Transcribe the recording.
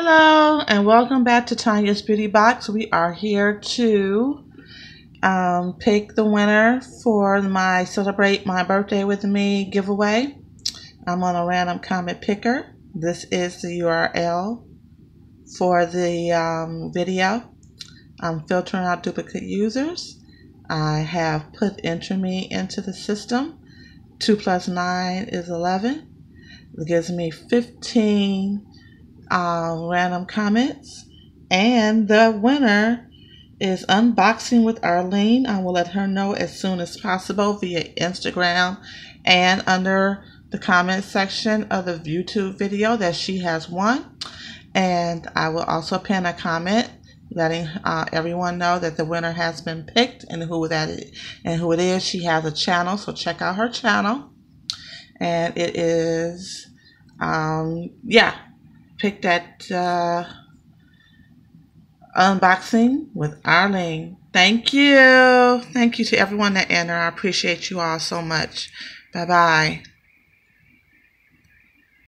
Hello and welcome back to Tanya's Beauty Box. We are here to um, pick the winner for my Celebrate My Birthday With Me giveaway. I'm on a random comment picker. This is the URL for the um, video. I'm filtering out duplicate users. I have put enter me into the system. 2 plus 9 is 11. It gives me 15 um, random comments. And the winner is Unboxing with Arlene. I will let her know as soon as possible via Instagram and under the comment section of the YouTube video that she has won. And I will also pin a comment letting uh, everyone know that the winner has been picked and who that is, and who it is. She has a channel, so check out her channel. And it is, um, yeah, picked at uh, unboxing with Arlene. Thank you. Thank you to everyone that entered. I appreciate you all so much. Bye bye.